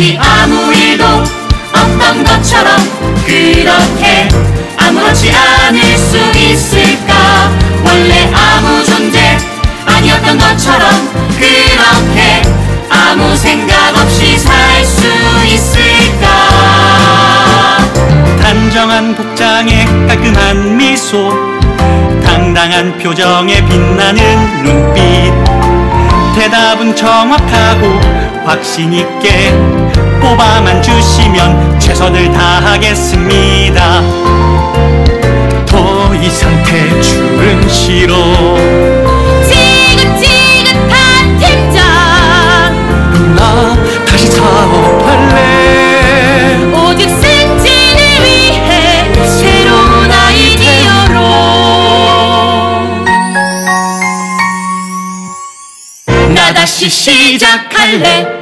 마치 아무 일도 없던 것처럼 그렇게 아무렇지 않을 수 있을까? 원래 아무 존재 아니었던 것처럼 그렇게 아무 생각 없이 살 수 있을까? 단정한 복장에 깔끔한 미소 당당한 표정에 빛나는 눈빛 대답은 정확하고 확신 있게 뽑아만 주시면 최선을 다하겠습니다. 더 이상 대출은 싫어. 지긋지긋한 팀장. 나 다시 사업할래. 오직 승진을 위해 새로운 아이디어로. 나 다시 시작할래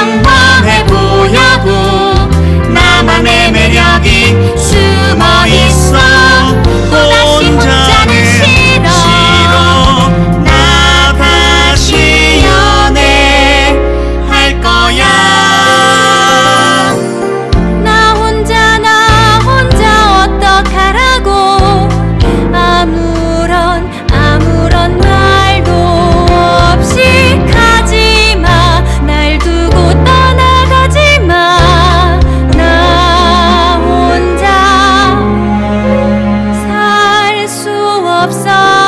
평범해 보여도 나만의 매력이 없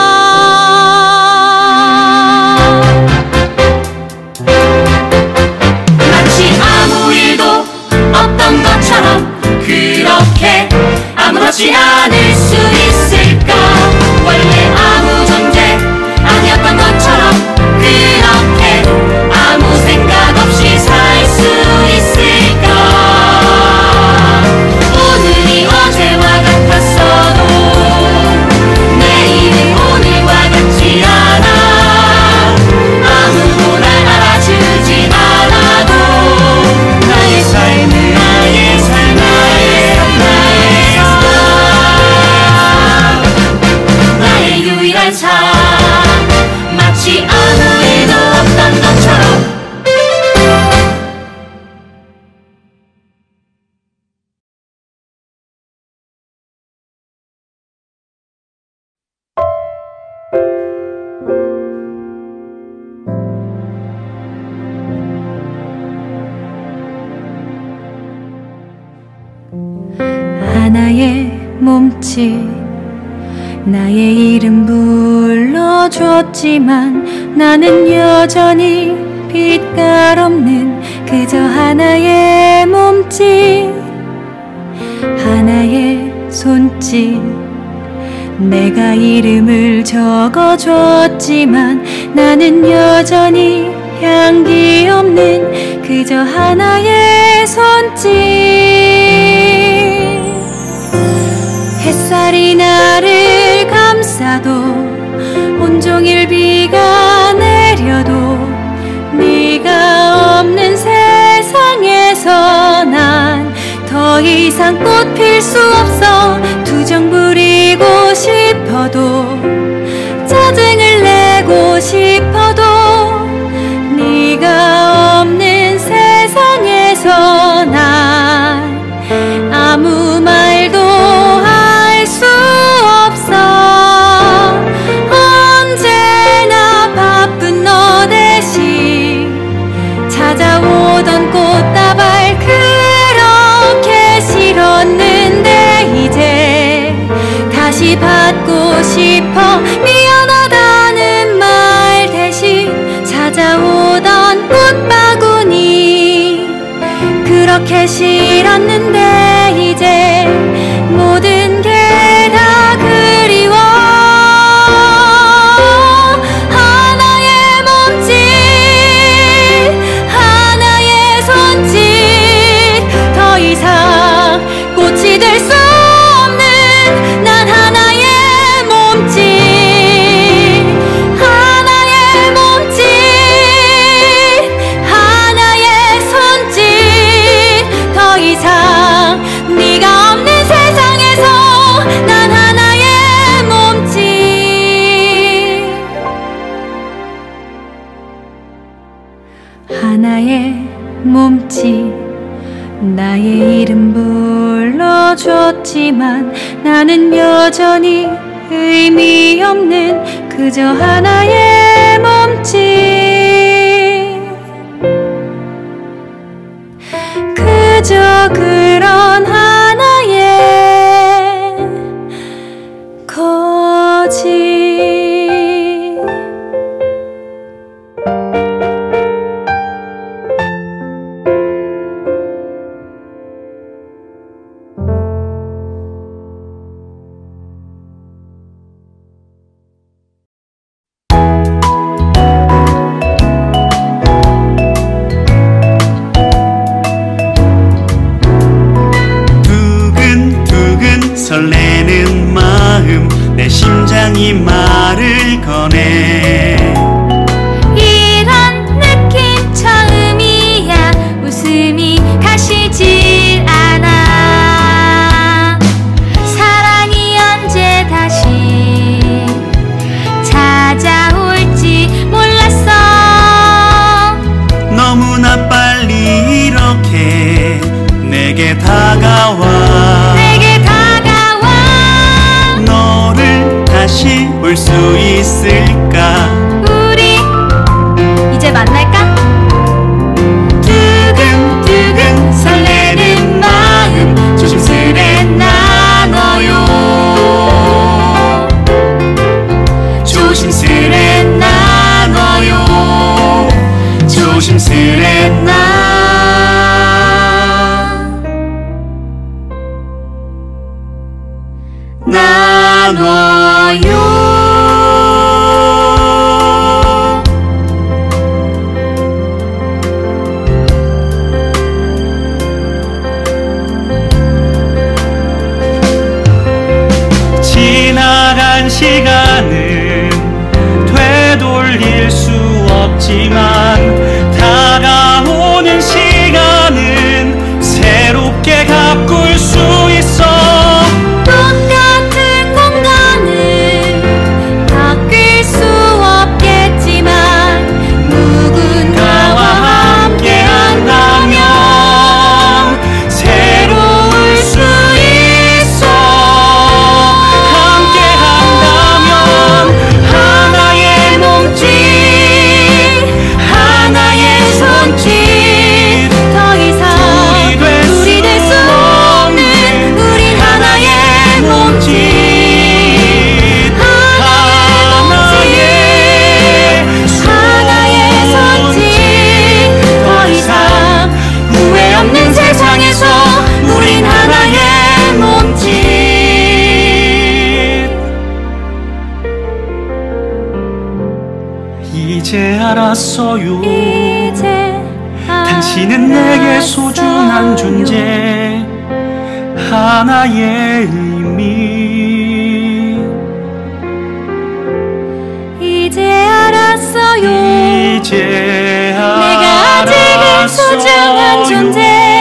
몸짓 나의 이름 불러줬지만 나는 여전히 빛깔 없는 그저 하나의 몸짓 하나의 손짓. 내가 이름을 적어줬지만 나는 여전히 향기 없는 그저 하나의 손짓 이상 꽃 필 수 없어 투정 부리고 싶어도 짜증을 내고 싶어 그렇게 싫었는 몸짓 나의 이름 불러줬지만 나는 여전히 의미 없는 그저 하나의 몸짓 그저 그 понимать. 원하여. 지나간 시간은 되돌릴 수 없지만 알았어요. 이제 당신은 내게 소중한 존재 하나의 의미. 이제 알았어요. 이제 내가 알았어요. 아직은 소중한 존재.